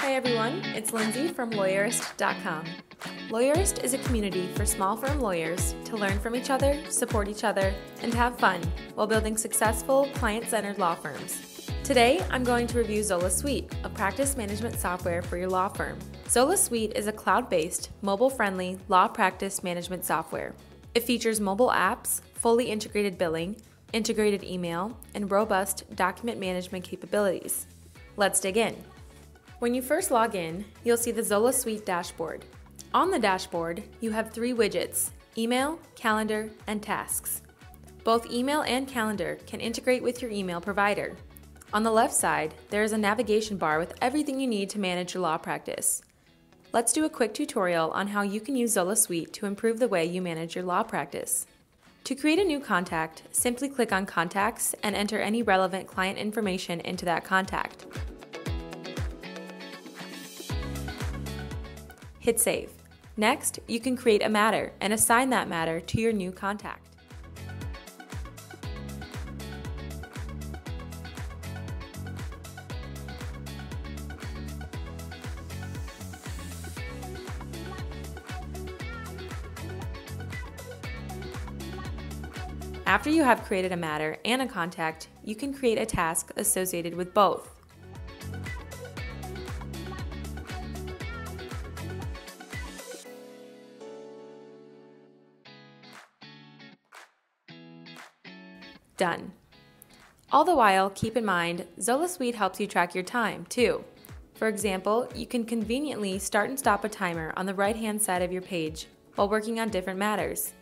Hi everyone, it's Lindsay from Lawyerist.com. Lawyerist is a community for small firm lawyers to learn from each other, support each other, and have fun while building successful, client centered law firms. Today, I'm going to review Zola Suite, a practice management software for your law firm. Zola Suite is a cloud based, mobile friendly law practice management software. It features mobile apps, fully integrated billing, integrated email, and robust document management capabilities. Let's dig in. When you first log in, you'll see the Zola Suite dashboard. On the dashboard, you have three widgets email, calendar, and tasks. Both email and calendar can integrate with your email provider. On the left side, there is a navigation bar with everything you need to manage your law practice. Let's do a quick tutorial on how you can use Zola Suite to improve the way you manage your law practice. To create a new contact, simply click on Contacts and enter any relevant client information into that contact. Hit Save. Next, you can create a matter and assign that matter to your new contact. After you have created a matter and a contact, you can create a task associated with both. Done. All the while, keep in mind, Zola Suite helps you track your time, too. For example, you can conveniently start and stop a timer on the right hand side of your page while working on different matters.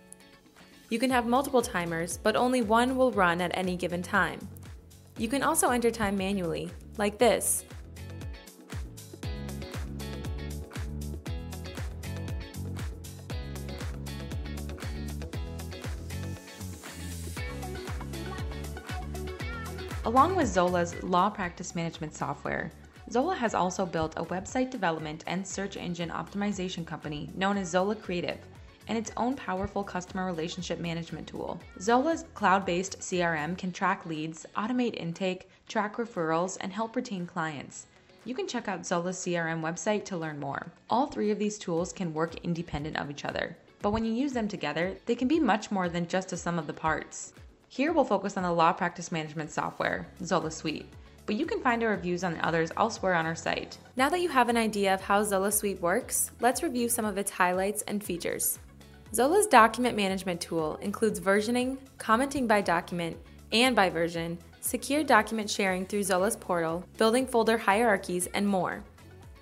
You can have multiple timers, but only one will run at any given time. You can also enter time manually, like this. Along with Zola's law practice management software, Zola has also built a website development and search engine optimization company known as Zola Creative and its own powerful customer relationship management tool. Zola's cloud based CRM can track leads, automate intake, track referrals, and help retain clients. You can check out Zola's CRM website to learn more. All three of these tools can work independent of each other, but when you use them together, they can be much more than just a sum of the parts. Here we'll focus on the law practice management software, Zola Suite, but you can find our reviews on others elsewhere on our site. Now that you have an idea of how Zola Suite works, let's review some of its highlights and features. Zola's document management tool includes versioning, commenting by document and by version, secure document sharing through Zola's portal, building folder hierarchies, and more.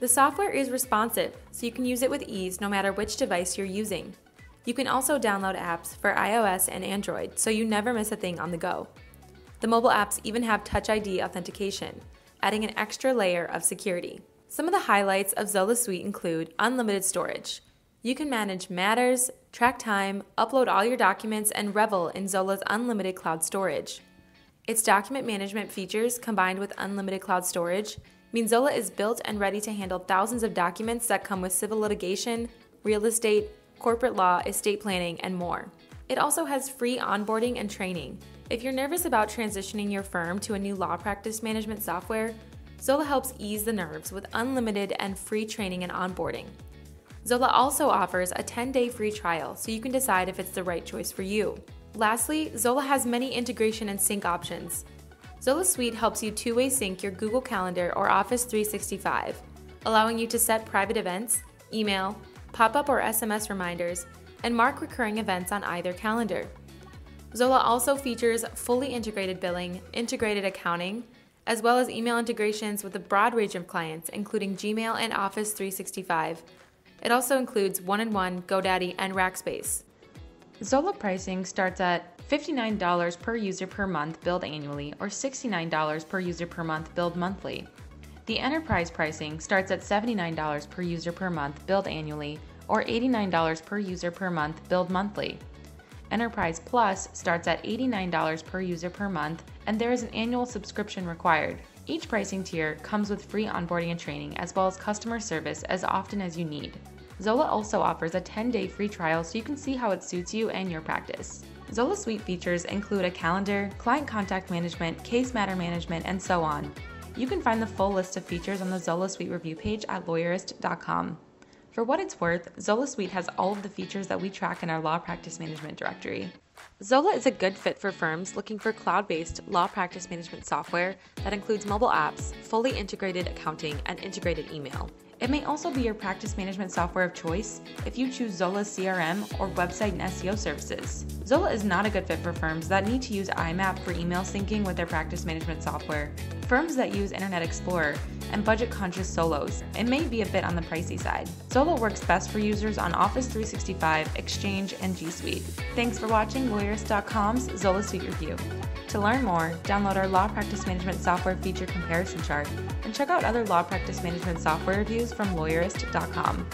The software is responsive, so you can use it with ease no matter which device you're using. You can also download apps for iOS and Android, so you never miss a thing on the go. The mobile apps even have Touch ID authentication, adding an extra layer of security. Some of the highlights of Zola Suite include unlimited storage. You can manage matters, track time, upload all your documents, and revel in Zola's unlimited cloud storage. Its document management features combined with unlimited cloud storage mean Zola is built and ready to handle thousands of documents that come with civil litigation, real estate, corporate law, estate planning, and more. It also has free onboarding and training. If you're nervous about transitioning your firm to a new law practice management software, Zola helps ease the nerves with unlimited and free training and onboarding. Zola also offers a 10 day free trial so you can decide if it's the right choice for you. Lastly, Zola has many integration and sync options. Zola Suite helps you two way sync your Google Calendar or Office 365, allowing you to set private events, email, pop up or SMS reminders, and mark recurring events on either calendar. Zola also features fully integrated billing, integrated accounting, as well as email integrations with a broad range of clients, including Gmail and Office 365 it also includes 1&1, GoDaddy, and Rackspace. Zola pricing starts at $59 per user per month billed annually or $69 per user per month billed monthly. The enterprise pricing starts at $79 per user per month billed annually or $89 per user per month billed monthly. Enterprise Plus starts at $89 per user per month and there is an annual subscription required. Each pricing tier comes with free onboarding and training, as well as customer service as often as you need. Zola also offers a 10 day free trial so you can see how it suits you and your practice. Zola Suite features include a calendar, client contact management, case matter management, and so on. You can find the full list of features on the Zola Suite review page at lawyerist.com. For what it's worth, Zola Suite has all of the features that we track in our law practice management directory. Zola is a good fit for firms looking for cloud based law practice management software that includes mobile apps, fully integrated accounting, and integrated email. It may also be your practice management software of choice if you choose Zola's CRM or website and SEO services. Zola is not a good fit for firms that need to use IMAP for email syncing with their practice management software, firms that use Internet Explorer, and budget conscious solos. It may be a bit on the pricey side. Zola works best for users on Office 365, Exchange, and G Suite. Thanks for watching Lawyerist.com's Zola Suite Review. To learn more, download our law practice management software feature comparison chart and check out other law practice management software reviews from Lawyerist.com.